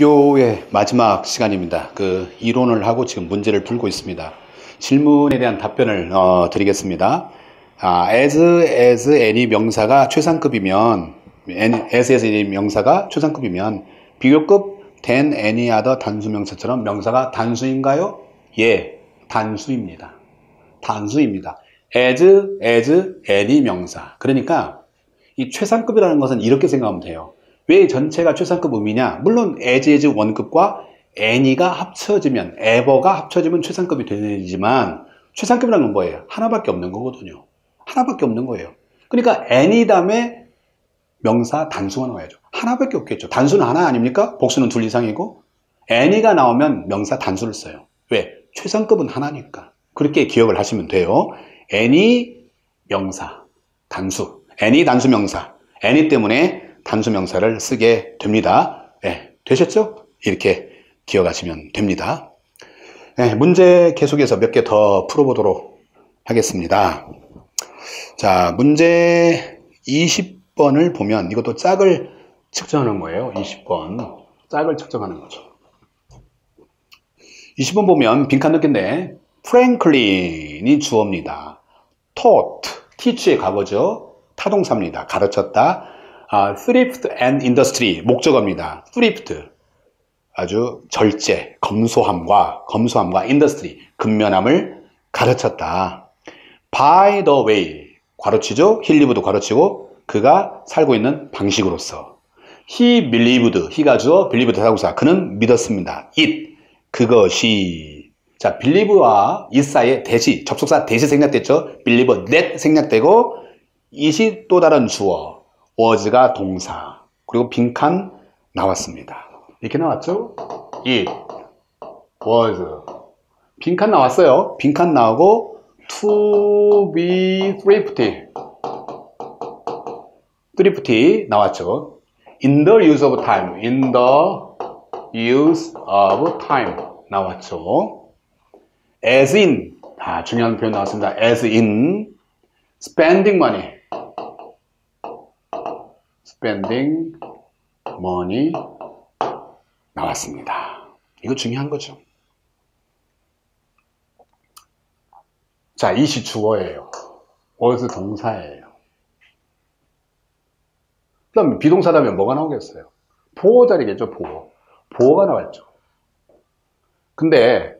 요의 마지막 시간입니다. 그 이론을 하고 지금 문제를 풀고 있습니다. 질문에 대한 답변을 어, 드리겠습니다. 아, as, as, any 명사가 최상급이면 as, as, any 명사가 최상급이면 비교급 than any other 단수명사처럼 명사가 단수인가요? 예, 단수입니다. 단수입니다. as, as, any 명사. 그러니까 이 최상급이라는 것은 이렇게 생각하면 돼요. 왜 전체가 최상급 의미냐? 물론 as, as 원급과 any가 합쳐지면, ever가 합쳐지면 최상급이 되지만 최상급이라는 건 뭐예요? 하나밖에 없는 거거든요. 하나밖에 없는 거예요. 그러니까 any 다음에 명사 단수가 나와야죠. 하나밖에 없겠죠. 단수는 하나 아닙니까? 복수는 둘 이상이고 any가 나오면 명사 단수를 써요. 왜? 최상급은 하나니까. 그렇게 기억을 하시면 돼요. any 명사 단수. any 단수 명사. any 때문에 단수 명사를 쓰게 됩니다. 네, 되셨죠? 이렇게 기억하시면 됩니다. 네, 문제 계속해서 몇 개 더 풀어보도록 하겠습니다. 자, 문제 20번을 보면 이것도 짝을 측정하는 거예요. 20번. 짝을 측정하는 거죠. 20번 보면 빈칸 넣겠네. 프랭클린이 주어입니다. taught, teach의 과거죠. 타동사입니다. 가르쳤다. 아, thrift and industry, 목적어입니다. thrift, 아주 절제, 검소함과 검소함과 industry, 근면함을 가르쳤다. by the way, 괄호치죠. lived 괄호치고 그가 살고 있는 방식으로서 he believed, he가 주어 believed 사고사 그는 믿었습니다. it, 그것이 자, believe와 it 사이에 대시, 접속사 대시 생략됐죠. believe that 생략되고 it이 또 다른 주어 was가 동사 그리고 빈칸 나왔습니다. 이렇게 나왔죠? it was 빈칸 나왔어요. 빈칸 나오고 to be thrifty thrifty 나왔죠. in the use of time in the use of time 나왔죠. as in 아, 중요한 표현 나왔습니다. as in spending money spending money 나왔습니다. 이거 중요한 거죠. 자, 이시 주어예요. was 동사예요. 그럼 비동사라면 뭐가 나오겠어요? 보호 자리겠죠, 보호. 보호가 나왔죠. 근데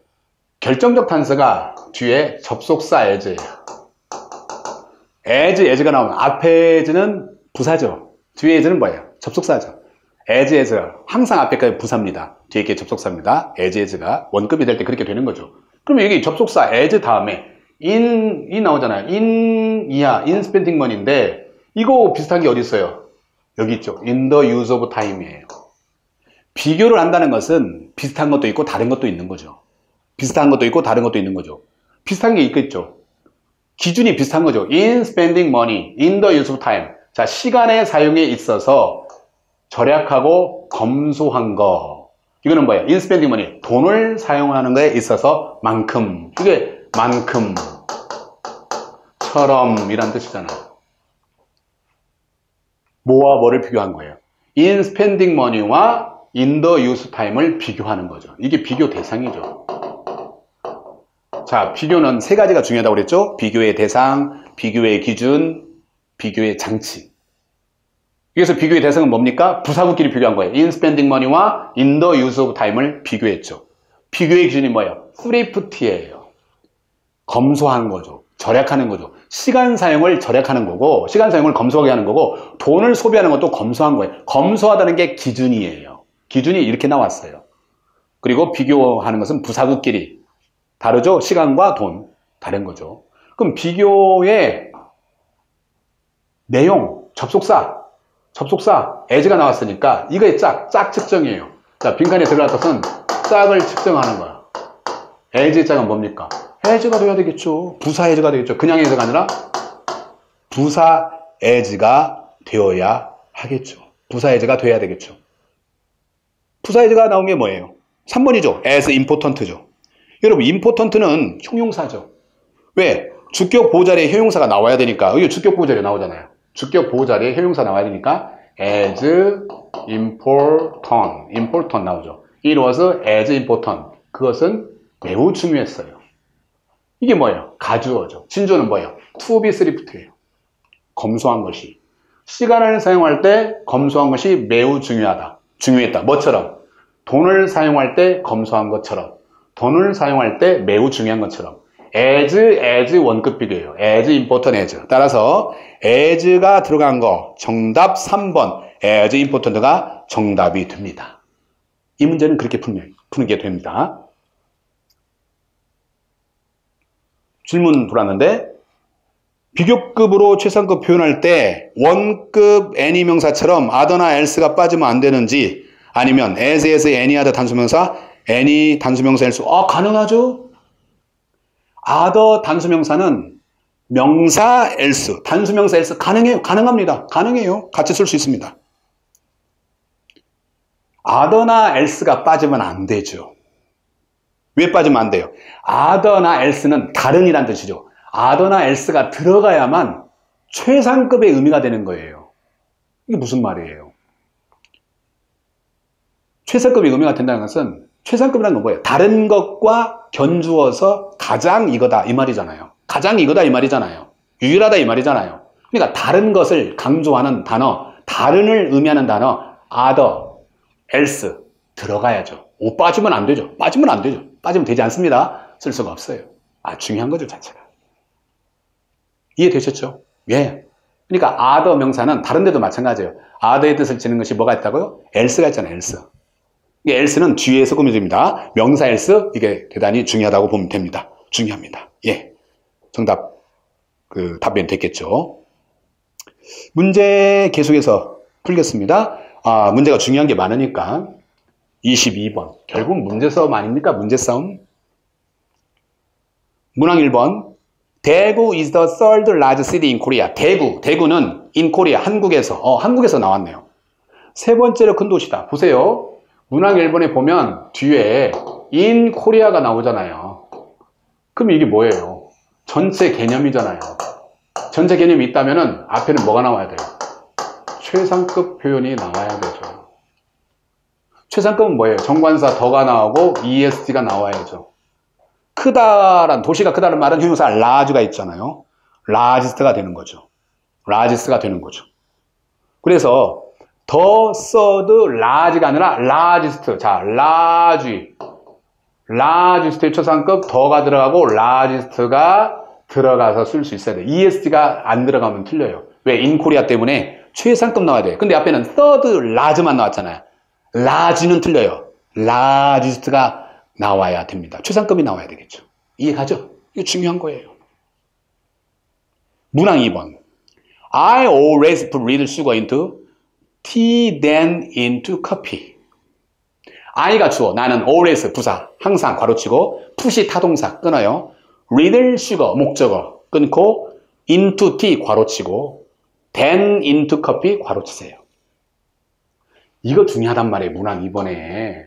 결정적 단서가 뒤에 접속사 as예요. as, as가 나오면 앞에 as는 부사죠. 뒤에 as는 뭐예요? 접속사죠. as, as 항상 앞에까지 부사입니다. 뒤에 게 접속사입니다. as, as가 원급이 될 때 그렇게 되는 거죠. 그러면 여기 접속사 as 다음에 in, 이 나오잖아요. in, 이하, in spending money인데 이거 비슷한 게 어디 있어요? 여기 있죠. the use of time이에요. 비교를 한다는 것은 비슷한 것도 있고 다른 것도 있는 거죠. 비슷한 것도 있고 다른 것도 있는 거죠. 비슷한 게 있겠죠. 기준이 비슷한 거죠. in spending money, in the use of time. 자, 시간의 사용에 있어서 절약하고 검소한 거. 이거는 뭐예요? spending money. 돈을 사용하는 거에 있어서 만큼. 이게 만큼. 처럼 이란 뜻이잖아. 뭐와 뭐를 비교한 거예요? money와 in the use time을 비교하는 거죠. 이게 비교 대상이죠. 자, 비교는 세 가지가 중요하다고 그랬죠? 비교의 대상, 비교의 기준, 비교의 장치. 여기서 비교의 대상은 뭡니까? 부사구끼리 비교한 거예요. in spending money와 in the use of time을 비교했죠. 비교의 기준이 뭐예요? thrifty예요. 검소한 거죠. 절약하는 거죠. 시간 사용을 절약하는 거고, 시간 사용을 검소하게 하는 거고, 돈을 소비하는 것도 검소한 거예요. 검소하다는 게 기준이에요. 기준이 이렇게 나왔어요. 그리고 비교하는 것은 부사구끼리 다르죠? 시간과 돈. 다른 거죠. 그럼 비교의 내용, 접속사, 접속사, as가 나왔으니까 이거의 짝, 짝 측정이에요. 자, 빈칸에 들어갈 것은 짝을 측정하는 거야. as의 짝은 뭡니까? as가 돼야 되겠죠. 부사 as가 되겠죠. 그냥 as가 아니라 부사 as가 되어야 하겠죠. 부사 as가 돼야 되겠죠. 부사 as가 나온 게 뭐예요? 3번이죠. as important죠. 여러분, important는 형용사죠. 왜? 주격 보호자리에 형용사가 나와야 되니까. 여기 주격 보호자리에 나오잖아요. 주격 보호 자리에 형용사 나와야 되니까 as important, important 나오죠. It was as important. 그것은 매우 중요했어요. 이게 뭐예요? 가주어죠. 진조는 뭐예요? to be swift예요. 검소한 것이. 시간을 사용할 때 검소한 것이 매우 중요하다. 중요했다. 뭐처럼? 돈을 사용할 때 검소한 것처럼. 돈을 사용할 때 매우 중요한 것처럼. As, as 원급 비교예요. as, important, as. 따라서 as가 들어간 거 정답 3번 as, important가 정답이 됩니다. 이 문제는 그렇게 풀면, 푸는 게 됩니다. 질문 들어왔는데 비교급으로 최상급 표현할 때 원급 any 명사처럼 other나 else가 빠지면 안 되는지 아니면 as, as, any other 단수명사 any 단수명사일 수 아, 가능하죠? Other 단수명사는 명사 else, 단수명사 else 가능해요. 가능합니다. 가능해요. 같이 쓸 수 있습니다. other나 else가 빠지면 안 되죠. 왜 빠지면 안 돼요? other나 else는 다른이란 뜻이죠. other나 else가 들어가야만 최상급의 의미가 되는 거예요. 이게 무슨 말이에요? 최상급의 의미가 된다는 것은 최상급이라는 건 뭐예요? 다른 것과 견주어서 가장 이거다 이 말이잖아요. 가장 이거다 이 말이잖아요. 유일하다 이 말이잖아요. 그러니까 다른 것을 강조하는 단어, 다른을 의미하는 단어, other, else 들어가야죠. 오 빠지면 안 되죠. 빠지면 안 되죠. 빠지면 되지 않습니다. 쓸 수가 없어요. 아 중요한 거죠 자체가. 이해되셨죠? 예. 그러니까 other 명사는 다른 데도 마찬가지예요. other의 뜻을 지는 것이 뭐가 있다고요? else가 있잖아요. else. 이 else는 뒤에서 꾸며집니다. 명사 else 이게 대단히 중요하다고 보면 됩니다. 중요합니다. 예. 정답 그 답변 됐겠죠. 문제 계속해서 풀겠습니다. 아, 문제가 중요한 게 많으니까 22번. 결국 문제 싸움 아닙니까? 문제 싸움. 문항 1번. 대구 is the third largest city in Korea. 대구. 대구는 in Korea. 한국에서. 어, 한국에서 나왔네요. 세 번째로 큰 도시다. 보세요. 1번에 보면 뒤에 in Korea가 나오잖아요. 그럼 이게 뭐예요? 전체 개념이잖아요. 전체 개념이 있다면 앞에는 뭐가 나와야 돼요? 최상급 표현이 나와야 되죠. 최상급은 뭐예요? 정관사 더가 나오고 EST가 나와야죠. 크다란 도시가 크다는 말은 형용사 large가 있잖아요. largest가 되는 거죠. largest가 되는 거죠. 그래서 더 third large가 아니라 largest. 자, large. largest의 최상급 더가 들어가고 largest가 들어가서 쓸 수 있어야 돼. EST가 안 들어가면 틀려요. 왜? 인코리아 때문에 최상급 나와야 돼. 근데 앞에는 third large만 나왔잖아요. large는 틀려요. largest가 나와야 됩니다. 최상급이 나와야 되겠죠. 이해가죠? 이거 중요한 거예요. 문항 2번. I always put little sugar into tea than into coffee. I가 주어, 나는 always 부사, 항상 괄호치고 푸시 타동사 끊어요. little sugar 목적어 끊고 into tea 괄호치고 then into coffee 괄호치세요. 이거 중요하단 말이에요. 문항 2번에.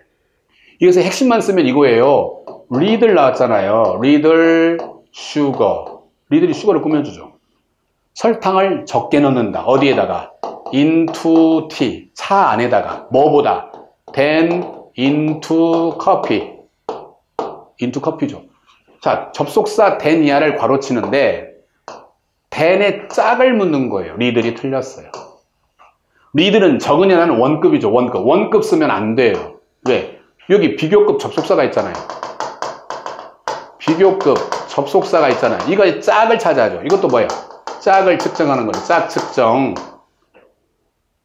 여기서 핵심만 쓰면 이거예요. little 나왔잖아요. little sugar. little이 sugar를 꾸며주죠. 설탕을 적게 넣는다. 어디에다가? Into tea. 차 안에다가. 뭐보다? than into coffee. into coffee죠. 자, 접속사 than 이하를 괄호 치는데 than에 짝을 묻는 거예요. 리들이 틀렸어요. 리들은 적은이라는 원급이죠. 원급. 원급 쓰면 안 돼요. 왜? 여기 비교급 접속사가 있잖아요. 비교급 접속사가 있잖아요. 이거의 짝을 찾아야죠. 이것도 뭐예요? 짝을 측정하는 거예요. 짝 측정.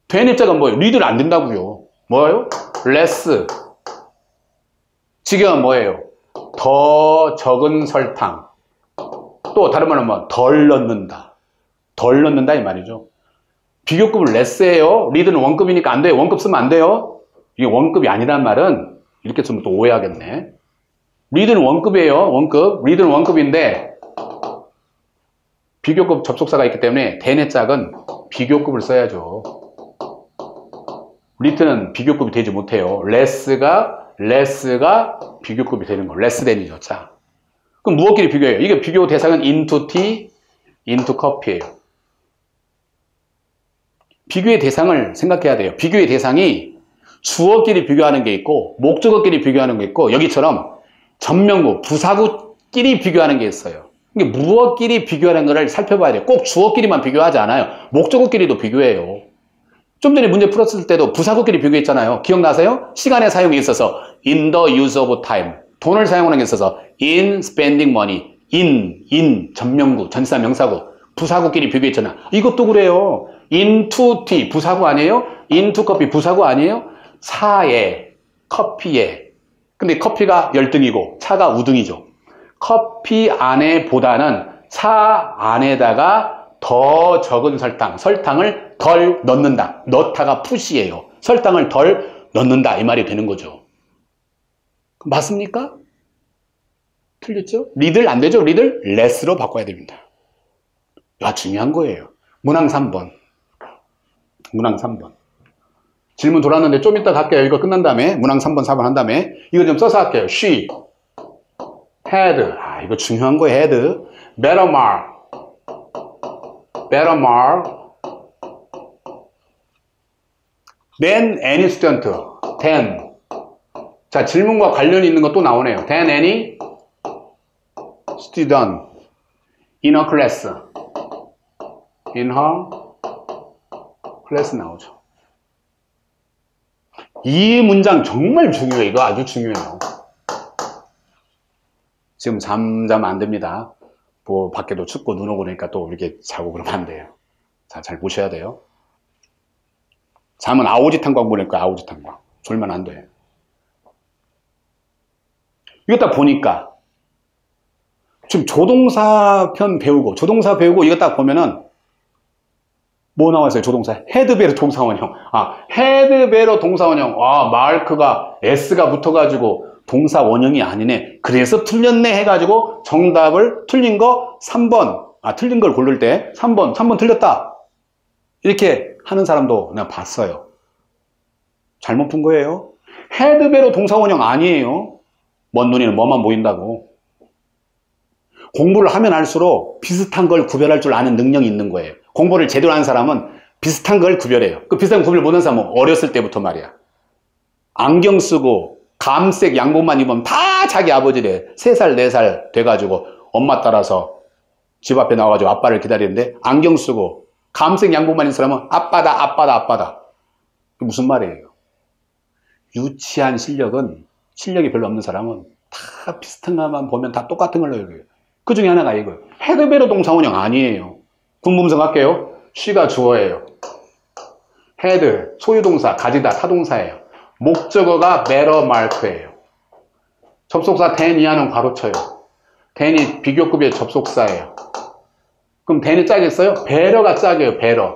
되는 짝은 뭐예요? 리들 안 된다고요. 뭐예요? less. 지금은 뭐예요? 더 적은 설탕. 또 다른 말로 하면 덜 넣는다. 덜 넣는다 이 말이죠. 비교급을 less예요. little은 원급이니까 안 돼요. 원급 쓰면 안 돼요. 이게 원급이 아니란 말은 이렇게 쓰면 또 오해하겠네. little은 원급이에요. 원급. little은 원급인데 비교급 접속사가 있기 때문에 than의 짝은 비교급을 써야죠. little은 비교급이 되지 못해요. less가 less가 비교급이 되는 거. less than이죠. 자. 그럼 무엇끼리 비교해요? 이게 비교 대상은 into tea, into coffee예요. 비교의 대상을 생각해야 돼요. 비교의 대상이 주어끼리 비교하는 게 있고 목적어끼리 비교하는 게 있고 여기처럼 전명구, 부사구끼리 비교하는 게 있어요. 이게 무엇끼리 비교하는 것을 살펴봐야 돼요. 꼭 주어끼리만 비교하지 않아요. 목적어끼리도 비교해요. 좀 전에 문제 풀었을 때도 부사구끼리 비교했잖아요. 기억나세요? 시간의 사용에 있어서 in the use of time 돈을 사용하는 데 있어서 in spending money in, in 전명구, 전사 명사구 부사구끼리 비교했잖아. 이것도 그래요. into tea 부사구 아니에요? into 커피 부사구 아니에요? 사에 커피에 근데 커피가 열등이고 차가 우등이죠. 커피 안에 보다는 차 안에다가 더 적은 설탕, 설탕을 덜 넣는다. 넣다가 푸시예요. 설탕을 덜 넣는다. 이 말이 되는 거죠. 맞습니까? 틀렸죠? 리들 안 되죠? 리들 레스로 바꿔야 됩니다. 야, 중요한 거예요. 문항 3번. 문항 3번. 질문 돌았는데 좀 이따 갈게요. 이거 끝난 다음에 문항 3번, 4번 한 다음에 이거 좀 써서 할게요. she had 아 이거 중요한 거예요. had better mark better than any student than 자 질문과 관련이 있는 거또 나오네요. than any student in a class in her class 나오죠. 이 문장 정말 중요해요. 이거 아주 중요해요. 지금 잠자면 안 됩니다. 뭐 밖에도 춥고 눈 오고 그러니까 또 이렇게 자고 그러면 안 돼요. 자, 잘 보셔야 돼요. 잠은 아오지 탄 광 보낼 거야, 아오지 탄 광. 졸면 안 돼. 이거 딱 보니까 지금 조동사 편 배우고 조동사 배우고 이거 딱 보면은 뭐 나왔어요? 조동사. 헤드베르 동사원형. 아, 헤드베르 동사원형. 아, 마르크가 S가 붙어가지고 동사 원형이 아니네. 그래서 틀렸네 해가지고 정답을 틀린 거 3번. 아, 틀린 걸 고를 때 3번, 3번 틀렸다. 이렇게 하는 사람도 그냥 봤어요. 잘못 푼 거예요. 헤드베로 동사 원형 아니에요. 먼 눈에는 뭐만 보인다고. 공부를 하면 할수록 비슷한 걸 구별할 줄 아는 능력이 있는 거예요. 공부를 제대로 하는 사람은 비슷한 걸 구별해요. 그 비슷한 구별 못하는 사람은 어렸을 때부터 말이야. 안경 쓰고 감색 양복만 입으면 다 자기 아버지래. 3살, 4살 돼가지고 엄마 따라서 집 앞에 나와가지고 아빠를 기다리는데 안경 쓰고 감색 양복만 입은 사람은 아빠다, 아빠다, 아빠다. 무슨 말이에요? 유치한 실력은 실력이 별로 없는 사람은 다 비슷한 것만 보면 다 똑같은 걸로 여겨요. 그 중에 하나가 이거예요. had better 동사원형 아니에요. 궁금성 할게요. she가 주어예요. had, 소유동사, 가지다, 타동사예요. 목적어가 better mark예요. 접속사 than 이하는 괄호쳐요. than이 비교급의 접속사예요. 그럼 than이 짝이었어요? better가 짝이에요. better.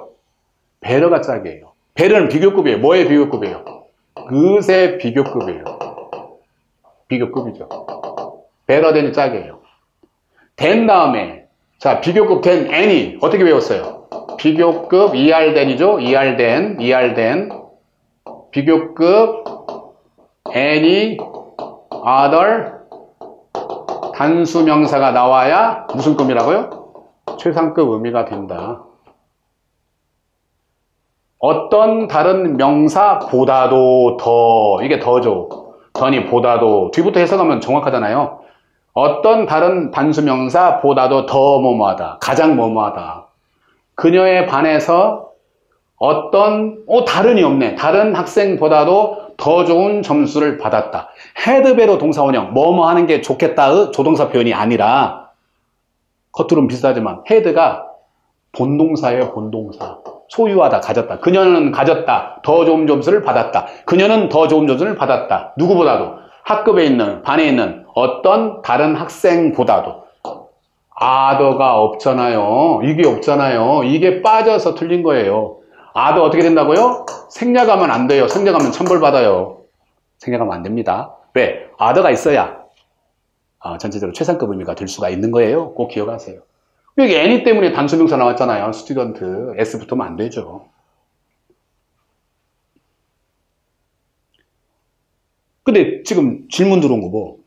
better가 짝이에요. better는 비교급이에요. 뭐의 비교급이에요? 그새 비교급이에요. 비교급이죠. better than이 짝이에요. than 다음에 자 비교급 than any 어떻게 배웠어요? 비교급 ER than이죠. ER than, ER than 비교급 any other 단수 명사가 나와야 무슨 급이라고요? 최상급 의미가 된다. 어떤 다른 명사보다도 더 이게 더죠. 더니 보다도 뒤부터 해석하면 정확하잖아요. 어떤 다른 단수 명사보다도 더 뭐뭐하다. 가장 뭐뭐하다. 그녀에 반해서 어떤 어 다른이 없네. 다른 학생보다도 더 좋은 점수를 받았다. 헤드베로 동사원형 뭐뭐 하는 게 좋겠다의 조동사 표현이 아니라 겉으로는 비슷하지만 헤드가 본동사예요. 본동사. 소유하다, 가졌다. 그녀는 가졌다. 더 좋은 점수를 받았다. 그녀는 더 좋은 점수를 받았다. 누구보다도 학급에 있는 반에 있는 어떤 다른 학생보다도 other가 없잖아요. 이게 없잖아요. 이게 빠져서 틀린 거예요. other 어떻게 된다고요? 생략하면 안 돼요. 생략하면 천벌 받아요. 생략하면 안 됩니다. 왜? other가 있어야 어, 전체적으로 최상급 의미가 될 수가 있는 거예요. 꼭 기억하세요. 여기 any 때문에 단수명사 나왔잖아요. student. S 붙으면 안 되죠. 근데 지금 질문 들어온 거 뭐?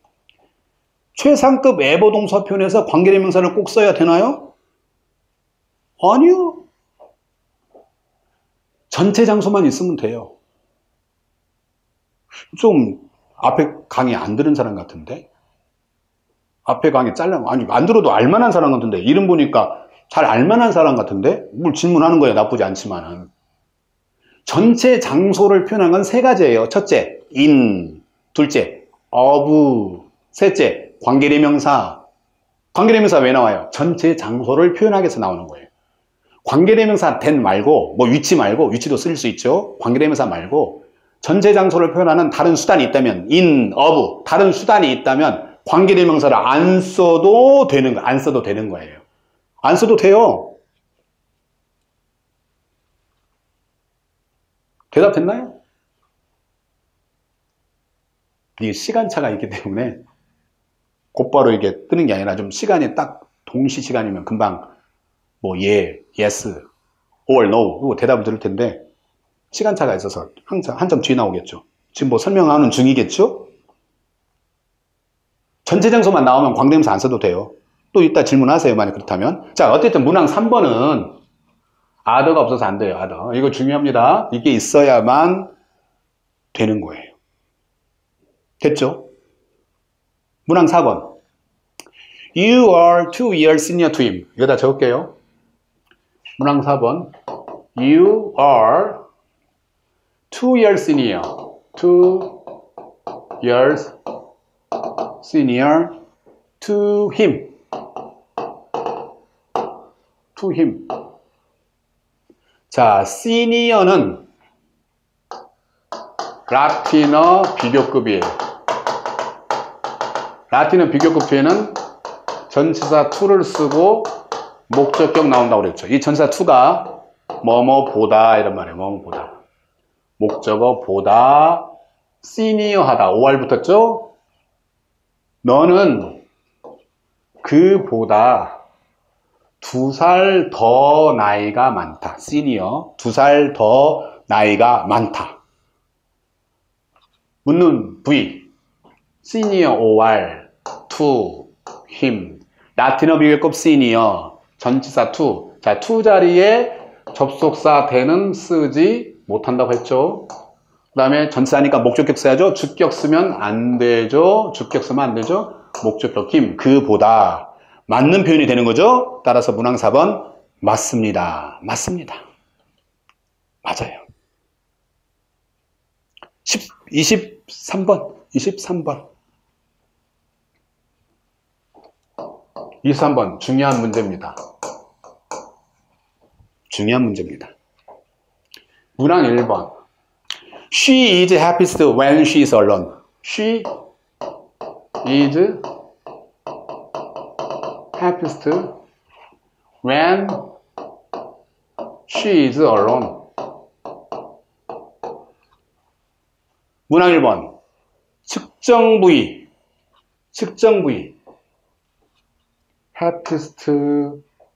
최상급 애보 동사 표현에서 관계대명사를 꼭 써야 되나요? 아니요. 전체 장소만 있으면 돼요. 좀 앞에 강의 안 들은 사람 같은데? 앞에 강의 잘라, 아니, 안 들어도 알만한 사람 같은데, 이름 보니까 잘 알만한 사람 같은데? 뭘 질문하는 거예요. 나쁘지 않지만은. 전체 장소를 표현한 건 세 가지예요. 첫째, in. 둘째, of. 셋째, 관계대명사. 관계대명사 왜 나와요? 전체 장소를 표현하기 위해서 나오는 거예요. 관계대명사 된 말고, 뭐 위치 말고, 위치도 쓸 수 있죠. 관계대명사 말고, 전체 장소를 표현하는 다른 수단이 있다면, in, of, 다른 수단이 있다면, 관계대명사를 안 써도 되는 거, 안 써도 되는 거예요. 안 써도 돼요. 대답했나요? 이게 시간차가 있기 때문에 곧바로 이게 뜨는 게 아니라 좀 시간이 딱 동시 시간이면 금방 뭐 예, yes, or no 그리고 대답을 들을 텐데 시간차가 있어서 항상 한점 뒤에 나오겠죠. 지금 뭐 설명하는 중이겠죠? 전체 장소만 나오면 광대명사 안 써도 돼요. 또 이따 질문하세요. 만약 그렇다면. 자, 어쨌든 문항 3번은 아더가 없어서 안 돼요. 아더. 이거 중요합니다. 이게 있어야만 되는 거예요. 됐죠? 문항 4번. You are two years senior to him. 이거 다 적을게요. 문항 4번. You are two years senior. two years senior to him. to him. 자, 시니어는 라틴어 비교급이에요. 라틴어 비교급 뒤에는 전치사 to를 쓰고 목적격 나온다고 그랬죠. 이 전치사 to가 뭐뭐 보다 이런 말이에요. 뭐뭐 보다. 목적어 보다 시니어하다. 5할 붙었죠? 너는 그보다 두 살 더 나이가 많다. 시니어. 두 살 더 나이가 많다. 묻는 부위. 시니어 5할 to. 라틴어 비교급 시니어. 전치사 to. 자, to 자리에 접속사 대는 쓰지 못한다고 했죠. 그 다음에 전치사니까 목적격 써야죠. 주격 쓰면 안 되죠. 주격 쓰면 안 되죠. 목적격 힘. 그보다. 맞는 표현이 되는 거죠. 따라서 문항 4번 맞습니다. 맞습니다. 맞아요. 10, 23번. 23번. 23번 중요한 문제입니다. 중요한 문제입니다. 문항 1번. She is happiest when she is alone. She is happiest when she is alone. 문항 1번. 측정 부위. 측정 부위. Happiest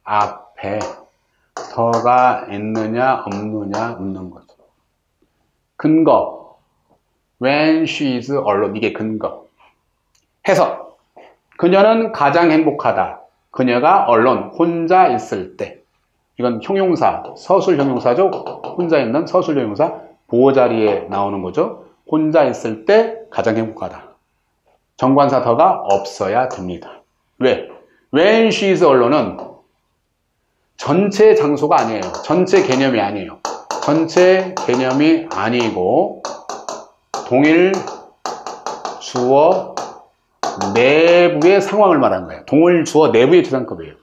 앞에 더가 있느냐 없느냐 묻는 거죠. 근거. When she is alone. 이게 근거. 해석. 그녀는 가장 행복하다. 그녀가 언론 혼자 있을 때. 이건 형용사, 서술 형용사죠. 혼자 있는 서술 형용사 보호 자리에 나오는 거죠. 혼자 있을 때 가장 행복하다. 정관사 더가 없어야 됩니다. 왜? When she is alone 은 전체 장소가 아니에요. 전체 개념이 아니에요. 전체 개념이 아니고 동일 주어 내부의 상황을 말하는 거예요. 동일 주어 내부의 최상급이에요.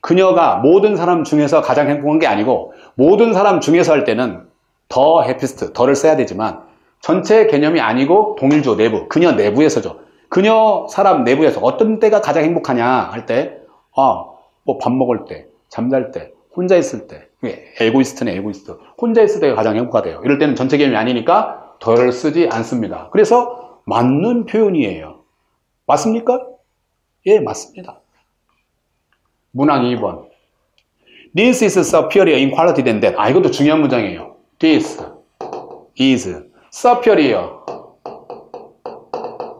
그녀가 모든 사람 중에서 가장 행복한 게 아니고 모든 사람 중에서 할 때는 더 해피스트, 더를 써야 되지만 전체 개념이 아니고 동일 주어 내부, 그녀 내부에서죠. 그녀 사람 내부에서 어떤 때가 가장 행복하냐 할 때, 아, 뭐 밥 먹을 때, 잠잘 때, 혼자 있을 때, 에고이스트네 에고이스트. 혼자 있을 때가 가장 행복하대요. 이럴 때는 전체 개념이 아니니까 더를 쓰지 않습니다. 그래서 맞는 표현이에요. 맞습니까? 예, 맞습니다. 문항 2번. This is superior in quality than that. 아, 이것도 중요한 문장이에요. This is superior.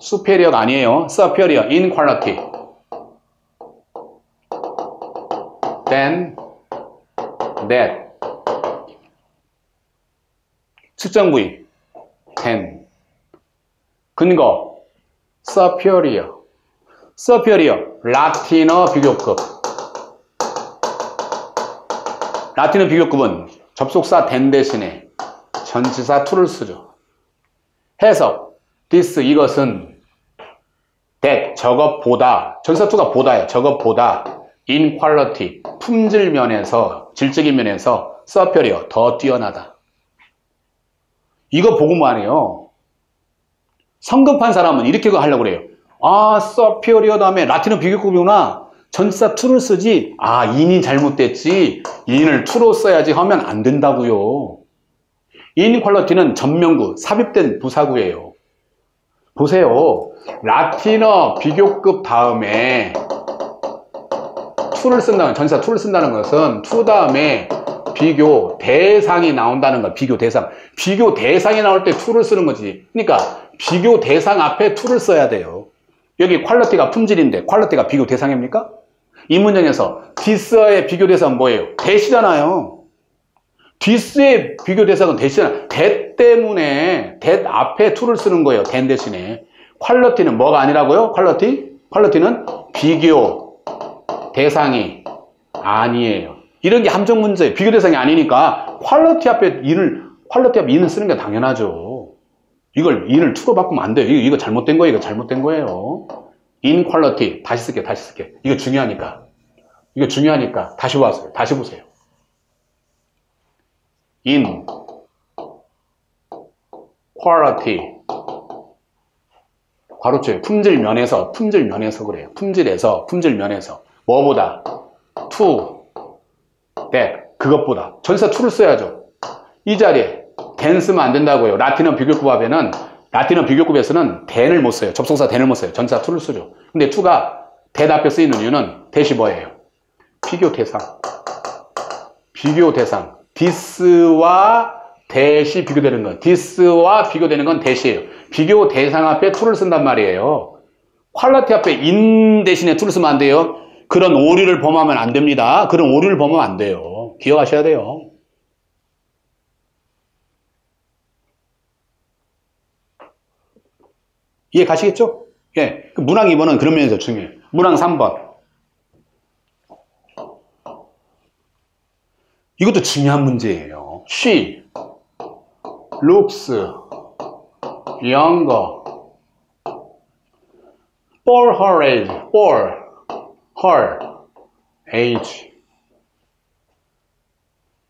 superior가 아니에요. superior in quality. Than that. 측정 부위 10 근거 superior superior 라틴어 비교급 라틴어 비교급은 접속사 된 대신에 전치사 to를 쓰죠. 해석 this 이것은 that 저것보다 전치사 to가 보다예요. 저것보다 in quality 품질 면에서 질적인 면에서 superior 더 뛰어나다. 이거 보고 말이에요. 성급한 사람은 이렇게 하려고 그래요. 아, superior 다음에 라틴어 비교급이구나. 전치사 to를 쓰지. 아, 인이 잘못됐지. 인을 to로 써야지 하면 안 된다고요. 인 퀄러티는 전명구, 삽입된 부사구예요. 보세요. 라틴어 비교급 다음에 to를 쓴다는 전치사 to를 쓴다는 것은 to 다음에 비교 대상이 나온다는 거 비교 대상 비교 대상이 나올 때 to를 쓰는 거지 그러니까 비교 대상 앞에 to를 써야 돼요 여기 quality가 품질인데 quality가 비교 대상입니까? 이 문장에서 디스의 비교 대상은 뭐예요? 대시잖아요 디스의 비교 대상은 대시잖아요 대 때문에 대 앞에 to를 쓰는 거예요 than 대신에 quality는 뭐가 아니라고요? quality? quality는 비교 대상이 아니에요 이런 게 함정 문제, 비교 대상이 아니니까 quality 앞에 in을 quality 앞에 in을 쓰는 게 당연하죠. 이걸 in을 to로 바꾸면 안 돼요. 이거, 이거 잘못된 거예요. 이거 잘못된 거예요. in quality 다시 쓸게, 다시 쓸게. 이거 중요하니까. 이거 중요하니까 다시 보세요. 다시 보세요. in quality 괄호 쳐요 품질 면에서 품질 면에서 그래요. 품질에서 품질 면에서 뭐보다 to that 그것보다 전치사 to를 써야죠. 이 자리에 than 쓰면 안 된다고요. 라틴어 비교급 앞에는 라틴어 비교급에서는 than을 못 써요. 접속사 than을 못 써요. 전치사 to를 쓰죠. 근데 to가 that 앞에 쓰이는 이유는 that이 뭐예요? 비교 대상. 비교 대상. this와 that이 비교되는 건 this와 비교되는 건 that이에요. 비교 대상 앞에 to를 쓴단 말이에요. 퀄러티 앞에 in 대신에 to를 쓰면 안 돼요. 그런 오류를 범하면 안 됩니다. 그런 오류를 범하면 안 돼요. 기억하셔야 돼요. 이해 가시겠죠? 예. 그 문항 2번은 그런 면에서 중요해요. 문항 3번. 이것도 중요한 문제예요. She looks younger for her age. For her age.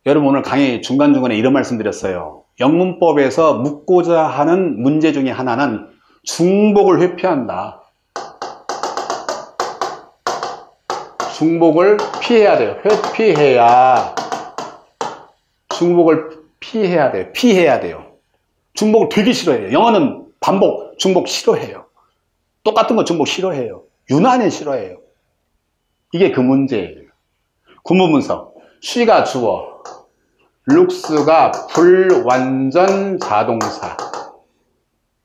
여러분 오늘 강의 중간중간에 이런 말씀 드렸어요. 영문법에서 묻고자 하는 문제 중에 하나는 중복을 회피한다. 중복을 피해야 돼요. 회피해야 중복을 피해야 돼요. 피해야 돼요. 중복을 되게 싫어해요. 영어는 반복, 중복 싫어해요. 똑같은 거 중복 싫어해요. 유난히 싫어해요. 이게 그 문제예요. 군무분석. 쉬가 주어, 룩스가 불완전 자동사.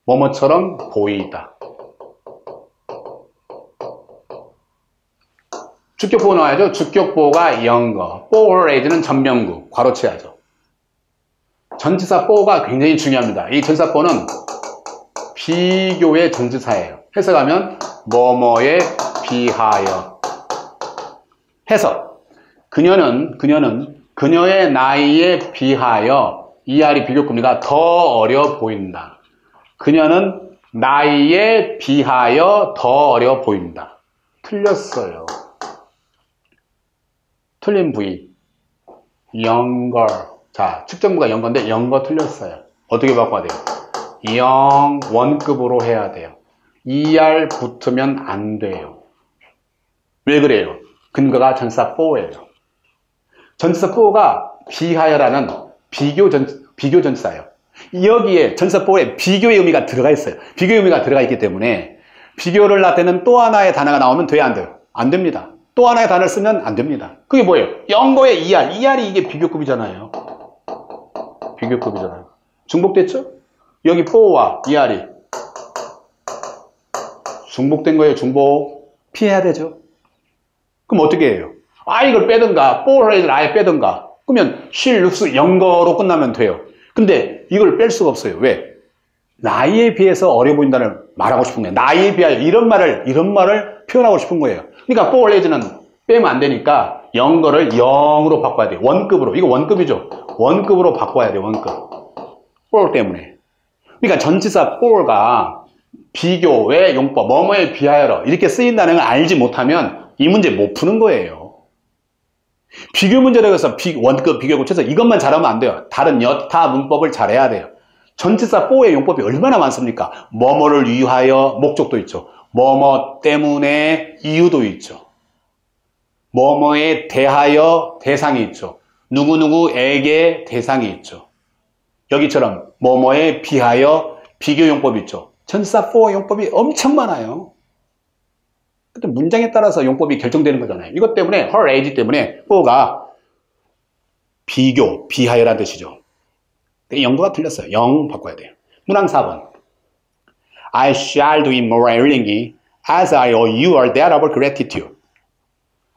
뭐뭐처럼 보이다. 주격보호 나와야죠. 주격보호가 영거. for age는 전명구. 괄호치야죠. 전치사 for가 굉장히 중요합니다. 이 전치사 for는 비교의 전치사예요. 해석하면 뭐뭐에 비하여. 해석. 그녀는 그녀는 그녀의 나이에 비하여 이하리 비교급리가 더 어려 보인다. 그녀는 나이에 비하여 더 어려 보인다. 틀렸어요. 틀린 부위. younger. 자, 측정부가 영건데 영거 틀렸어요. 어떻게 바꿔야 돼요? 영 원급으로 해야 돼요. ER 붙으면 안 돼요. 왜 그래요? 근거가 전사 4예요. 전사 4가 비하여라는 비교 전 비교 전사예요. 여기에 전사 4에 비교의 의미가 들어가 있어요. 비교의 의미가 들어가 있기 때문에 비교를 나타내는 또 하나의 단어가 나오면 돼야 안 돼요? 안 됩니다. 또 하나의 단어를 쓰면 안 됩니다. 그게 뭐예요? 영거의 ER. ER이 이게 비교급이잖아요. 비교급이잖아요. 중복됐죠? 여기 4와 ER이 중복된 거예요. 중복. 피해야 되죠. 그럼 어떻게 해요? 아 이걸 빼든가 4를 아예 빼든가 그러면 쉴 룩스 영거로 끝나면 돼요. 근데 이걸 뺄 수가 없어요. 왜? 나이에 비해서 어려 보인다는 말하고 싶은 거예요. 나이에 비하여 이런 말을 이런 말을 표현하고 싶은 거예요. 그러니까 age는 빼면 안 되니까 0 거를 0으로 바꿔야 돼요. 원급으로. 이거 원급이죠. 원급으로 바꿔야 돼요. 원급. for 때문에. 그러니까 전치사 for가 비교의 용법, 뭐뭐에 비하여로 이렇게 쓰인다는 걸 알지 못하면 이 문제 못 푸는 거예요. 비교 문제라고 해서 비, 원급, 비교급 쳐서 이것만 잘하면 안 돼요. 다른 여타 문법을 잘해야 돼요. 전치사 4의 용법이 얼마나 많습니까? 뭐뭐를 위하여 목적도 있죠. 뭐뭐 때문에 이유도 있죠. 뭐뭐에 대하여 대상이 있죠. 누구누구에게 대상이 있죠. 여기처럼 뭐뭐에 비하여 비교 용법이 있죠. 전치사 4 용법이 엄청 많아요. 근데 문장에 따라서 용법이 결정되는 거잖아요. 이것 때문에 her age 때문에 4가 비교, 비하여란 뜻이죠. 영어가 틀렸어요. 0 바꿔야 돼요. 문항 4번. I shall do it more willingly as I owe you are that of gratitude.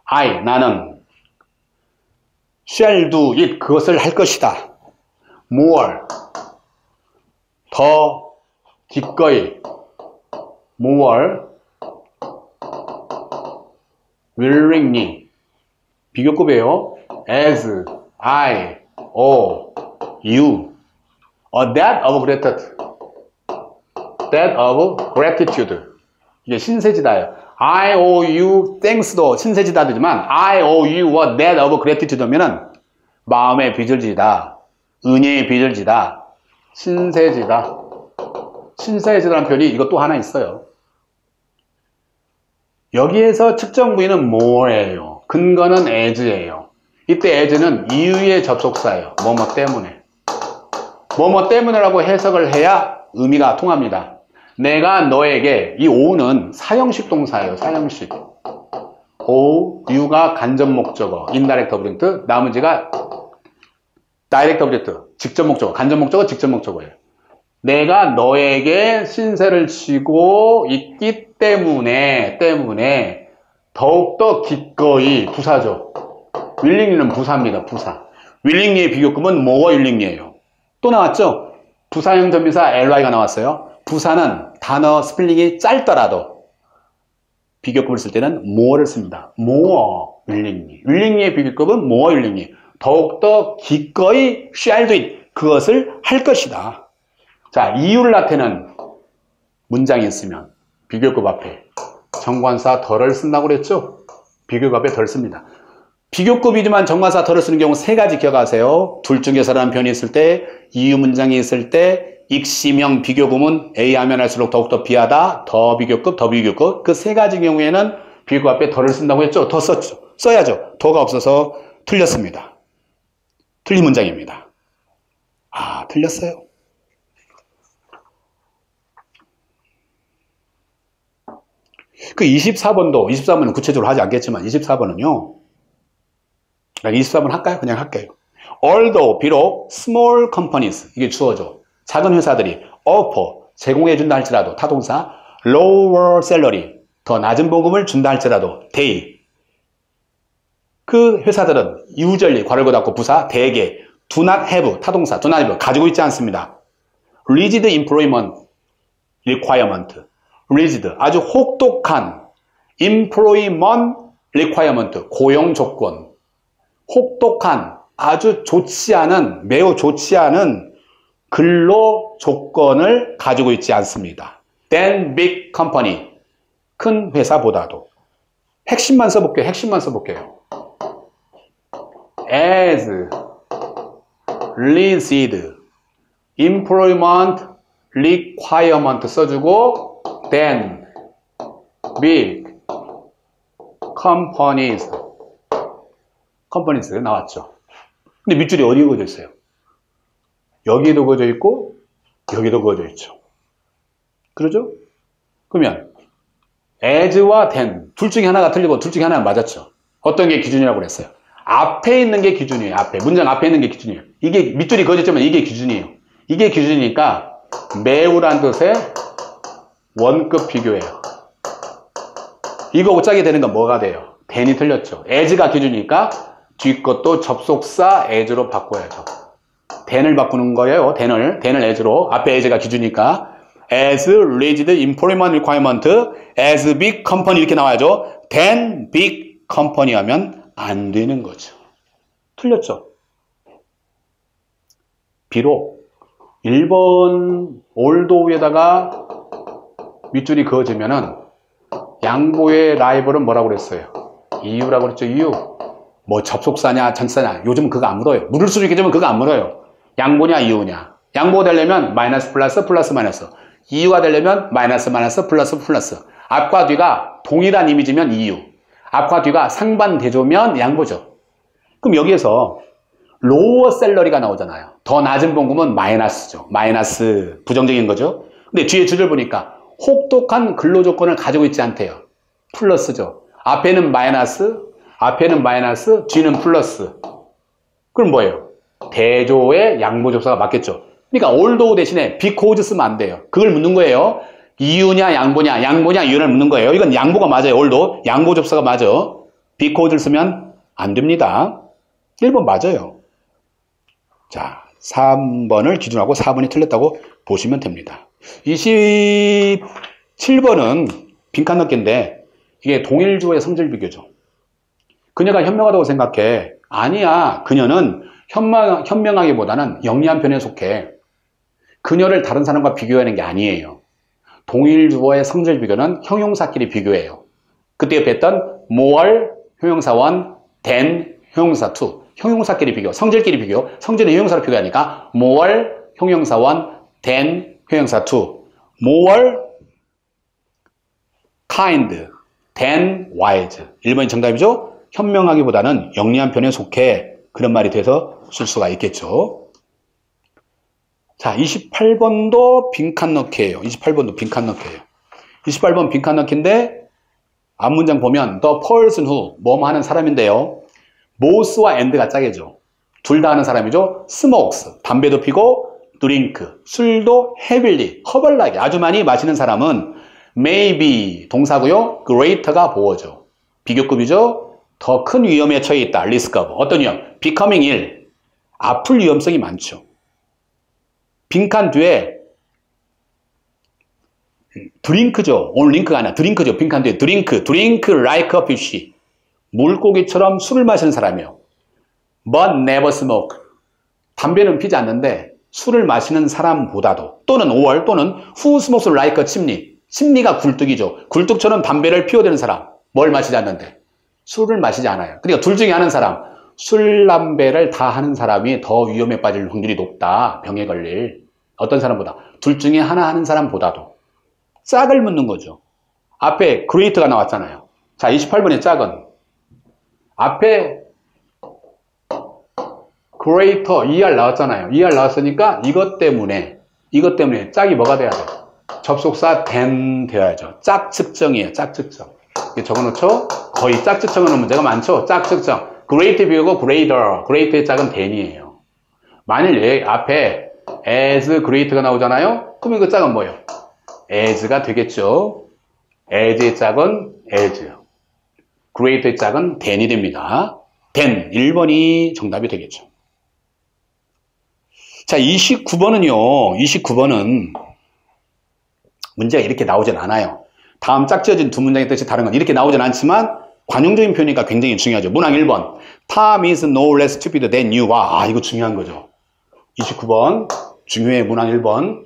I, 나는 shall do it, 그것을 할 것이다. more, 더 기꺼이 more willingly 비교급이에요. as I owe you a debt of gratitude debt of gratitude 이게 신세지다예요. I owe you thanks도 신세지다 되지만 I owe you a debt of gratitude면은 마음의 빚을 지다 은혜의 빚을 지다 신세지다 신세지다라는 표현이 이것 또 하나 있어요. 여기에서 측정 부위는 more예요. 근거는 as예요. 이때 as는 이유의 접속사예요. 뭐뭐 때문에. 뭐뭐 때문에라고 해석을 해야 의미가 통합니다. 내가 너에게 이 o는 사형식 동사예요. 사형식. o, you가 간접 목적어, indirect object, 나머지가 direct object, 직접 목적어, 간접 목적어, 직접 목적어예요. 내가 너에게 신세를 지고 있기 때문에 때문에 더욱더 기꺼이 부사죠. willingly는 부사입니다. 부사. willingly의 비교급은 more willingly예요? 또 나왔죠? 부사형 접미사 ly가 나왔어요. 부사는 단어 스펠링이 짧더라도 비교급을 쓸 때는 more를 씁니다. more 윌링리. 윌링리의 비교급은 more 윌링리. 더욱더 기꺼이 shall do it. 그것을 할 것이다. 자, 이유를 나타내는 문장이 있으면 비교급 앞에 정관사 덜을 쓴다고 그랬죠? 비교급 앞에 덜 씁니다. 비교급이지만 정관사 덜을 쓰는 경우 세 가지 기억하세요. 둘 중에서라는 변이 있을 때, 이유 문장이 있을 때, 익시명 비교급은 A 하면 할수록 더욱더 비하다, 더 비교급, 더 비교급. 그 세 가지 경우에는 비교급 앞에 덜을 쓴다고 했죠? 더 썼죠? 써야죠. 더가 없어서 틀렸습니다. 틀린 문장입니다. 아, 틀렸어요. 그 24번도, 24번은 구체적으로 하지 않겠지만 24번은요. 24번 할까요? 그냥 할게요. Although, 비록 small companies, 이게 주어져. 작은 회사들이 offer, 제공해준다 할지라도 타동사 lower salary, 더 낮은 보금을 준다 할지라도 they, 그 회사들은 usually, 괄호 닫고 부사, 대개 do not have, 타동사, do not have, 가지고 있지 않습니다. rigid employment requirement, rigid, 아주 혹독한 employment requirement, 고용 조건, 혹독한, 아주 좋지 않은, 매우 좋지 않은 근로 조건을 가지고 있지 않습니다. than big company, 큰 회사보다도. 핵심만 써볼게요. 핵심만 써볼게요. as rigid employment requirement 써주고 than big companies companies 나왔죠. 근데 밑줄이 어디 그어져 있어요? 여기도 그어져 있고 여기도 그어져 있죠. 그러죠? 그러면 as와 than 둘 중에 하나가 틀리고 둘 중에 하나가 맞았죠. 어떤 게 기준이라고 그랬어요? 앞에 있는 게 기준이에요. 앞에 문장 앞에 있는 게 기준이에요. 이게 밑줄이 그어졌지만 이게 기준이에요. 이게 기준이니까 매우란 뜻의 원급 비교예요. 이거 짜게 되는 건 뭐가 돼요? 댄이 틀렸죠. as가 기준이니까 뒷것도 접속사 as로 바꿔야죠. then을 바꾸는 거예요. then을, then을 as로. 앞에 as가 기준이니까. as rigid employment requirement, as big company 이렇게 나와야죠. then big company 하면 안 되는 거죠. 틀렸죠? 비록 1번 올도에다가 밑줄이 그어지면은 양보의 라이벌은 뭐라고 그랬어요? 이유라고 그랬죠, 이유. 뭐 접속사냐, 전치사냐. 요즘 그거 안 물어요. 물을 수 있게 되면 그거 안 물어요. 양보냐, 이유냐. 양보가 되려면 마이너스 플러스 플러스 마이너스. 이유가 되려면 마이너스 마이너스 플러스 플러스. 앞과 뒤가 동일한 이미지면 이유. 앞과 뒤가 상반 대조면 양보죠. 그럼 여기에서 lower salary가 나오잖아요. 더 낮은 봉급은 마이너스죠. 마이너스 부정적인 거죠. 근데 뒤에 줄을 보니까 혹독한 근로 조건을 가지고 있지 않대요. 플러스죠. 앞에는 마이너스, 앞에는 마이너스, 뒤는 플러스. 그럼 뭐예요? 대조의 양보 접사가 맞겠죠. 그러니까 올도 대신에 because 쓰면 안 돼요. 그걸 묻는 거예요. 이유냐 양보냐 양보냐 이유를 묻는 거예요. 이건 양보가 맞아요. 올도 양보 접사가 맞아. because를 쓰면 안 됩니다. 1번 맞아요. 자, 3번을 기준하고 4번이 틀렸다고 보시면 됩니다. 27번은 빈칸 넣기인데 이게 동일주어의 성질 비교죠. 그녀가 현명하다고 생각해. 아니야. 그녀는 현명, 현명하기보다는 영리한 편에 속해. 그녀를 다른 사람과 비교하는 게 아니에요. 동일주어의 성질 비교는 형용사끼리 비교해요. 그때 뵀던 more 형용사 1, than 형용사 2. 형용사끼리 비교, 성질끼리 비교. 성질은 형용사로 비교하니까 more 형용사 1, than 형용사 2. more kind, than wise. 1번이 정답이죠? 현명하기보다는 영리한 편에 속해 그런 말이 돼서 쓸 수가 있겠죠. 자, 28번도 빈칸 넣기예요. 28번도 빈칸 넣기예요. 28번 빈칸 넣기인데 앞 문장 보면 the person who 뭐뭐 하는 사람인데요. both와 and가 짝이죠. 둘 다 하는 사람이죠. smokes 담배도 피고 drink 술도 heavily 허벌나게 아주 많이 마시는 사람은 may be 동사고요. greater가 보어죠. 비교급이죠. 더 큰 위험에 처해 있다. risk of 어떤 위험? becoming ill 아플 위험성이 많죠. 빈칸 뒤에 drink죠. 오늘 링크가 아니라 drink죠. 빈칸 뒤에 drink, drink like a fish. 물고기처럼 술을 마시는 사람이요. But never smoke. 담배는 피지 않는데 술을 마시는 사람보다도 또는 5월 또는 who smokes like chimney. 침리가 굴뚝이죠. 굴뚝처럼 담배를 피워대는 사람. 뭘 마시지 않는데? 술을 마시지 않아요. 그러니까 둘 중에 하는 사람. 술, 담배를 다 하는 사람이 더 위험에 빠질 확률이 높다. 병에 걸릴. 어떤 사람보다. 둘 중에 하나 하는 사람보다도. 짝을 묻는 거죠. 앞에 great가 나왔잖아요. 자, 28번의 짝은 앞에 greater, ER 나왔잖아요. ER 나왔으니까 이것 때문에 이것 때문에 짝이 뭐가 돼야 돼? 접속사 than 되어야죠. 짝 측정이에요. 짝 측정. 적어놓죠? 거의 짝 측정하는 문제가 많죠? 짝 측정. great 비우고 greater. great의 짝은 than이에요. 만일 얘 앞에 as great가 나오잖아요? 그럼 이거 짝은 뭐예요? as가 되겠죠. as의 짝은 as. great의 짝은 than이 됩니다. than 1번이 정답이 되겠죠. 자, 29번은요. 29번은 문제가 이렇게 나오진 않아요. 다음 짝지어진 두 문장의 뜻이 다른 건 이렇게 나오진 않지만 관용적인 표현이니까 굉장히 중요하죠. 문항 1번. Tom is no less stupid than you. 와, 아, 이거 중요한 거죠. 29번. 중요해. 문항 1번.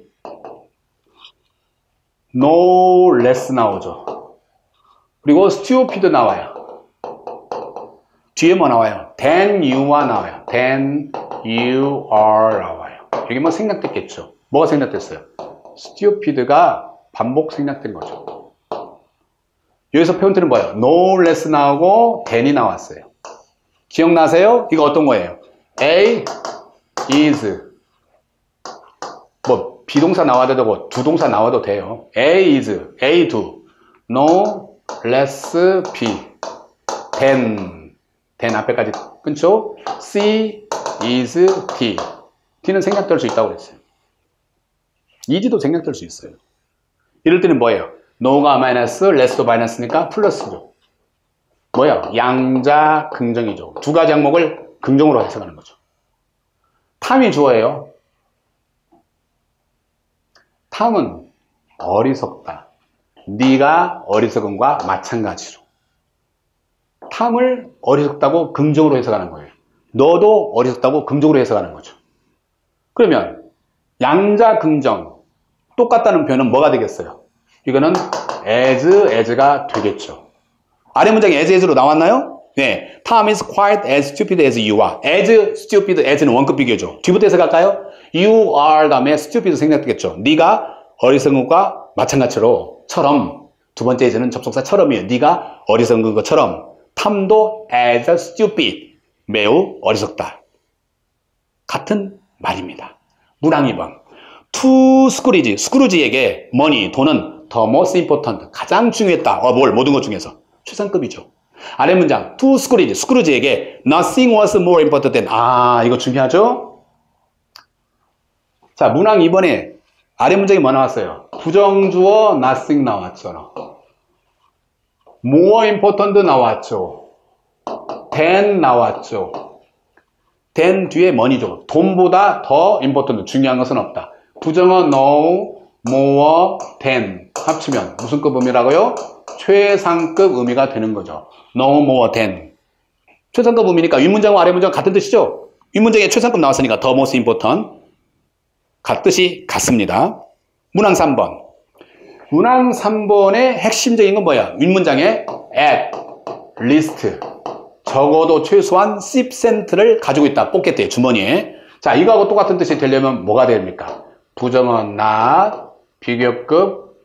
no less 나오죠. 그리고 stupid 나와요. 뒤에 뭐 나와요? than you와 나와요. than you are 나와요. 여기 뭐 생략됐겠죠. 뭐가 생략됐어요? stupid가 반복 생략된 거죠. 여기서 표현들은 뭐예요? no less 나오고 than이 나왔어요. 기억나세요? 이거 어떤 거예요? A is 뭐 비동사 나와도 되고 두 동사 나와도 돼요. A is, A do, no less B, than, than 앞에까지 끊죠? C is D, D는 생략될 수 있다고 그랬어요. 이지도 생략될 수 있어요. 이럴 때는 뭐예요? no가 마이너스, less도 마이너스니까 플러스죠. 뭐야? 양자 긍정이죠. 두 가지 항목을 긍정으로 해석하는 거죠. 탐이 주어예요. 탐은 어리석다. 네가 어리석은과 마찬가지로. 탐을 어리석다고 긍정으로 해석하는 거예요. 너도 어리석다고 긍정으로 해석하는 거죠. 그러면 양자 긍정 똑같다는 표현은 뭐가 되겠어요? 이거는 as, as가 되겠죠. 아래 문장이 as, as로 나왔나요? 네. Tom is quite as stupid as you are. as stupid as는 원급 비교죠. 뒤부터 해석할까요? You are 다음에 stupid 생략되겠죠. 네가 어리석은 것과 마찬가지로 처럼 두 번째 as는 접속사처럼이에요. 네가 어리석은 것처럼 탐도 as stupid 매우 어리석다. 같은 말입니다. 문항 2번. to 스크루지, 스크루지에게 money, 돈은 the most important, 가장 중요했다. 어, 뭘? 모든 것 중에서. 최상급이죠. 아래 문장, to 스크루지, 스크루지에게 nothing was more important than, 아, 이거 중요하죠? 자, 문항 2번에 아래 문장이 뭐 나왔어요? 부정주어 nothing 나왔죠. more important 나왔죠. than 나왔죠. Than 뒤에 money죠. 돈보다 더 important, 중요한 것은 없다. 부정어 no, more than 합치면 무슨 급 의미라고요? 최상급 의미가 되는 거죠. no more than. 최상급 의미니까 윗문장과 아래 문장 같은 뜻이죠? 윗문장에 최상급 나왔으니까 the most important. 같듯이 같습니다. 문항 3번. 문항 3번의 핵심적인 건 뭐야? 윗문장에 at, list, 적어도 최소한 10센트를 가지고 있다. 뽑겠대요. 주머니에. 자, 이거하고 똑같은 뜻이 되려면 뭐가 됩니까? 부정어 not, 비교급